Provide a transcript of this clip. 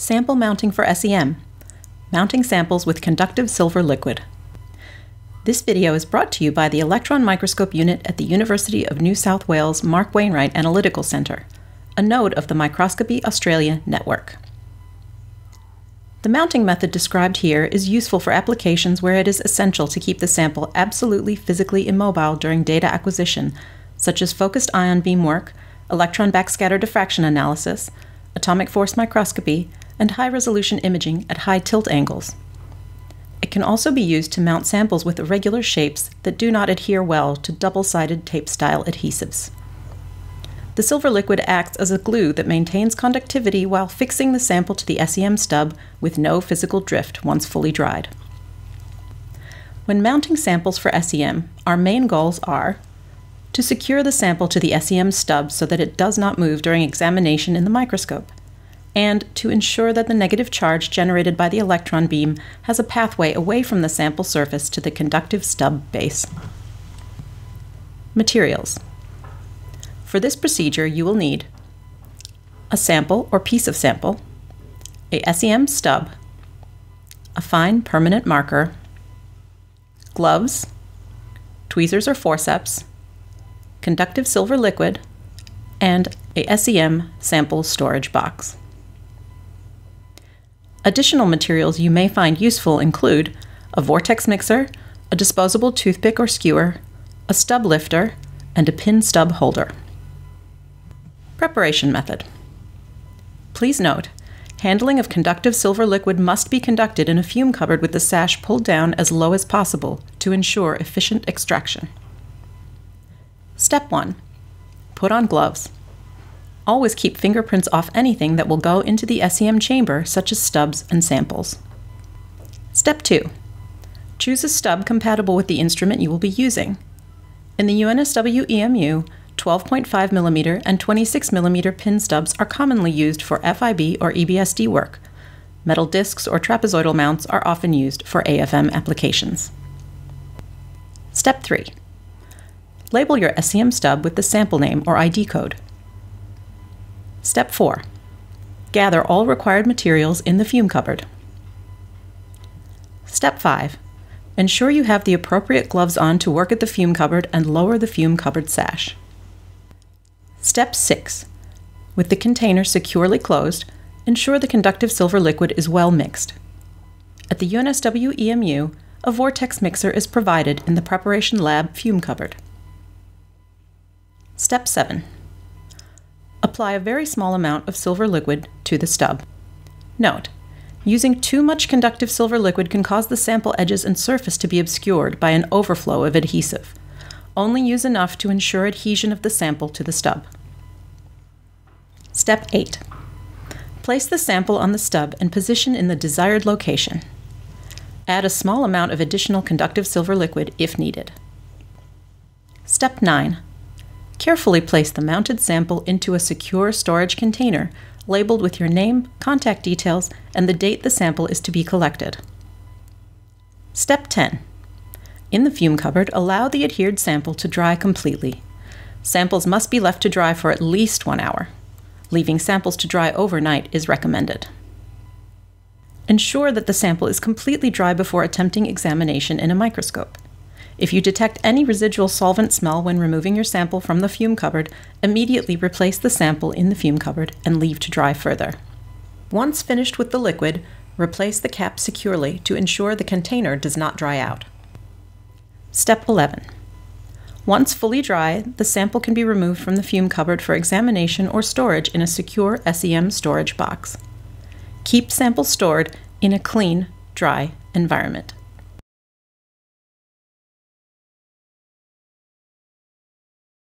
Sample mounting for SEM. Mounting samples with conductive silver liquid. This video is brought to you by the Electron Microscope Unit at the University of New South Wales Mark Wainwright Analytical Centre, a node of the Microscopy Australia network. The mounting method described here is useful for applications where it is essential to keep the sample absolutely physically immobile during data acquisition, such as focused ion beam work, electron backscatter diffraction analysis, atomic force microscopy, and high resolution imaging at high tilt angles. It can also be used to mount samples with irregular shapes that do not adhere well to double sided tape style adhesives. The silver liquid acts as a glue that maintains conductivity while fixing the sample to the SEM stub with no physical drift once fully dried. When mounting samples for SEM, our main goals are to secure the sample to the SEM stub so that it does not move during examination in the microscope, and to ensure that the negative charge generated by the electron beam has a pathway away from the sample surface to the conductive stub base. Materials. For this procedure, you will need a sample or piece of sample, a SEM stub, a fine permanent marker, gloves, tweezers or forceps, conductive silver liquid, and a SEM sample storage box. Additional materials you may find useful include a vortex mixer, a disposable toothpick or skewer, a stub lifter, and a pin stub holder. Preparation method. Please note, handling of conductive silver liquid must be conducted in a fume cupboard with the sash pulled down as low as possible to ensure efficient extraction. Step 1. Put on gloves. Always keep fingerprints off anything that will go into the SEM chamber, such as stubs and samples. Step 2. Choose a stub compatible with the instrument you will be using. In the UNSW EMU, 12.5mm and 26mm pin stubs are commonly used for FIB or EBSD work. Metal discs or trapezoidal mounts are often used for AFM applications. Step 3. Label your SEM stub with the sample name or ID code. Step 4. Gather all required materials in the fume cupboard. Step 5. Ensure you have the appropriate gloves on to work at the fume cupboard and lower the fume cupboard sash. Step 6. With the container securely closed, ensure the conductive silver liquid is well mixed. At the UNSW EMU, a vortex mixer is provided in the preparation lab fume cupboard. Step 7. Apply a very small amount of silver liquid to the stub. Note, using too much conductive silver liquid can cause the sample edges and surface to be obscured by an overflow of adhesive. Only use enough to ensure adhesion of the sample to the stub. Step 8. Place the sample on the stub and position in the desired location. Add a small amount of additional conductive silver liquid if needed. Step 9. Carefully place the mounted sample into a secure storage container labeled with your name, contact details, and the date the sample is to be collected. Step 10. In the fume cupboard, allow the adhered sample to dry completely. Samples must be left to dry for at least one hour. Leaving samples to dry overnight is recommended. Ensure that the sample is completely dry before attempting examination in a microscope. If you detect any residual solvent smell when removing your sample from the fume cupboard, immediately replace the sample in the fume cupboard and leave to dry further. Once finished with the liquid, replace the cap securely to ensure the container does not dry out. Step 11. Once fully dry, the sample can be removed from the fume cupboard for examination or storage in a secure SEM storage box. Keep samples stored in a clean, dry environment.